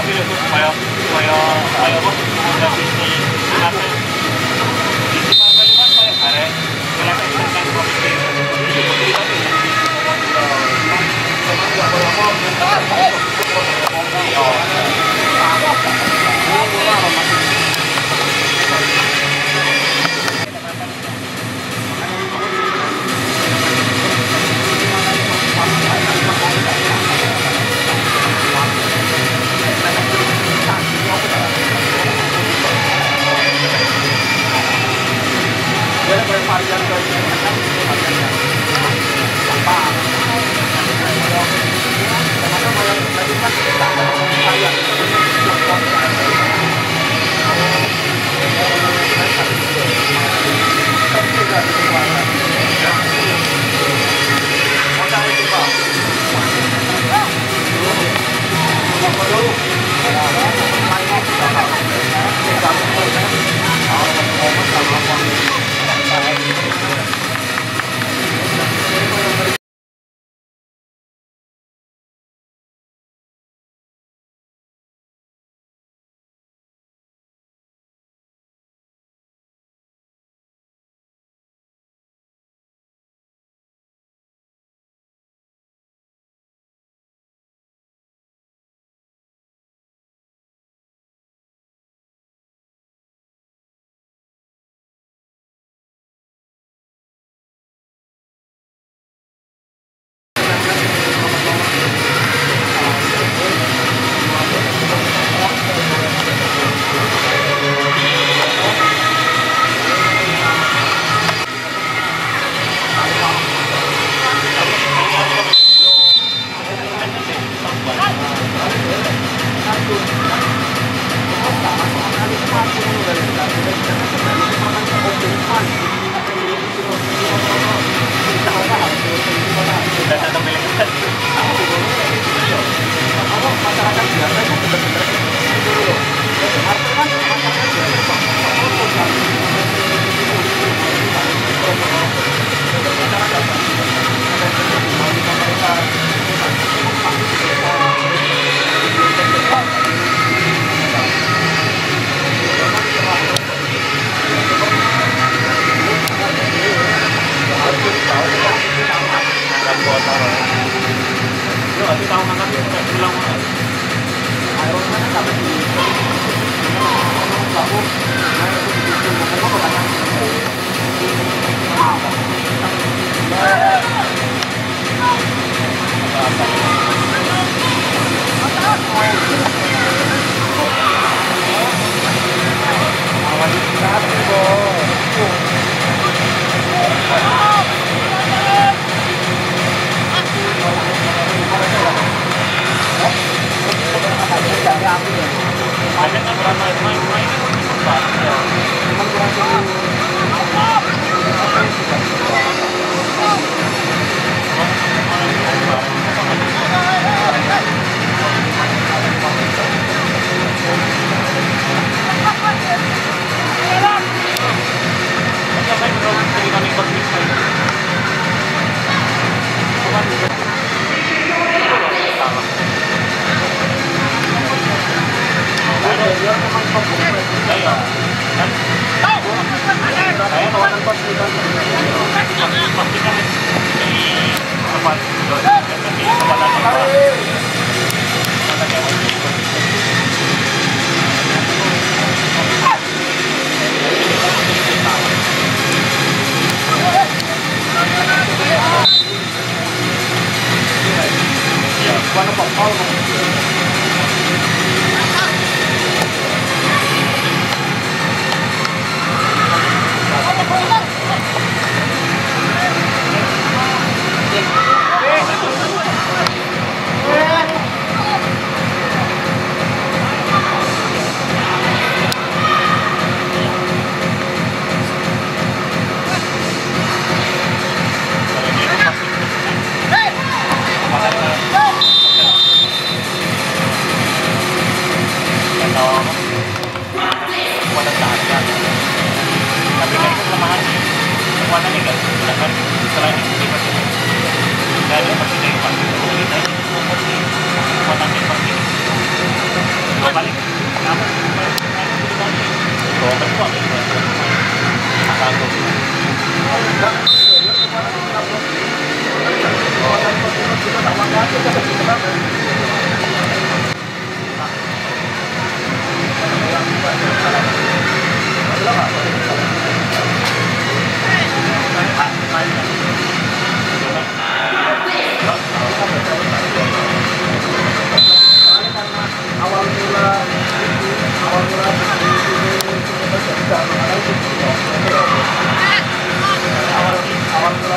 잡히려고 봐요. 봐요. 봐요. 잡히지. 나한테 이만 걸리면 저의 아래. 그나마 일단 거기에 저만 잡으려고. Ada kan. Tempat, tempat, tempat, tempat, tempat, tempat, tempat, tempat, tempat, วันนี้ kekuatan yang selain itu pasti nggak ada pasti dari Ini kita pasti kekuatan yang pasti dua kali kenapa dua kali dua kali satu அமர்ந்துள்ள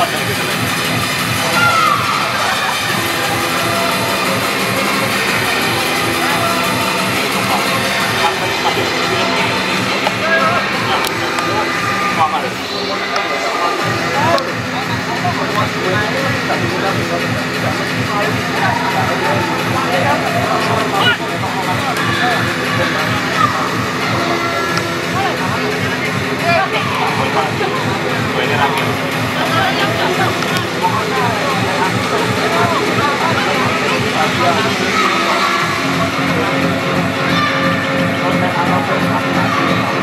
回ってるじゃないですか。Gracias. Thank you.